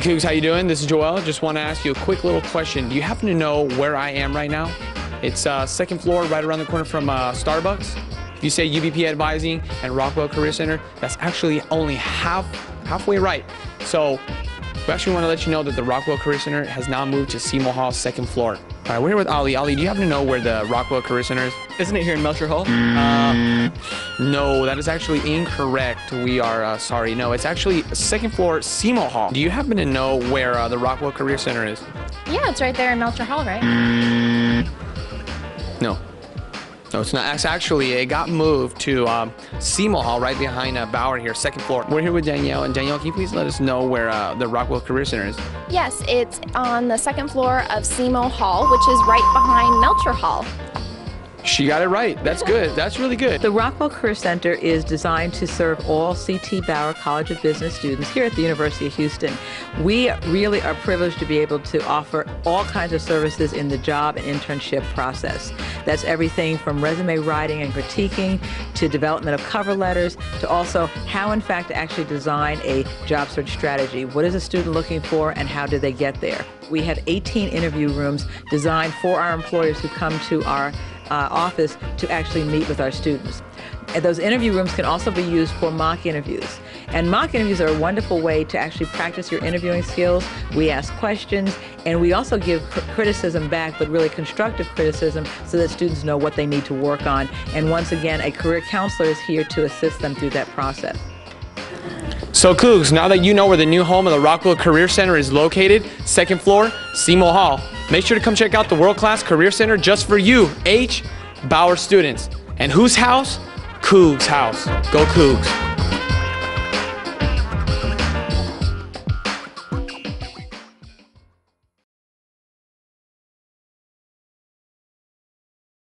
Hey Cougs, how you doing? This is Joel. Just want to ask you a quick little question. Do you happen to know where I am right now? It's uh, second floor, right around the corner from uh, Starbucks. If you say UBP Advising and Rockwell Career Center, that's actually only half halfway right. So we actually want to let you know that the Rockwell Career Center has now moved to Cemo Hall's second floor. All right, we're here with Ali. Ali, do you happen to know where the Rockwell Career Center is? Isn't it here in Melcher Hall? Uh, no, that is actually incorrect. We are uh, sorry. No, it's actually second floor, Cemo Hall. Do you happen to know where uh, the Rockwell Career Center is? Yeah, it's right there in Melcher Hall, right? No. No, it's not. It's actually, it got moved to um, Cemo Hall right behind uh, Bauer here, second floor. We're here with Danielle. And Danielle, can you please let us know where uh, the Rockwell Career Center is? Yes, it's on the second floor of Cemo Hall, which is right behind Melcher Hall. She got it right. That's good. That's really good. The Rockwell Career Center is designed to serve all CT Bauer College of Business students here at the University of Houston. We really are privileged to be able to offer all kinds of services in the job and internship process. That's everything from resume writing and critiquing to development of cover letters to also how, in fact, to actually design a job search strategy. What is a student looking for and how do they get there? We have 18 interview rooms designed for our employers who come to our uh, office to actually meet with our students. And those interview rooms can also be used for mock interviews. And mock interviews are a wonderful way to actually practice your interviewing skills. We ask questions and we also give cr- criticism back, but really constructive criticism so that students know what they need to work on. And once again, a career counselor is here to assist them through that process. So, Cougs, now that you know where the new home of the Rockwell Career Center is located, second floor, Cemo Hall, make sure to come check out the world class Career Center just for you, H. Bauer students. And whose house? Cougs' house. Go Cougs.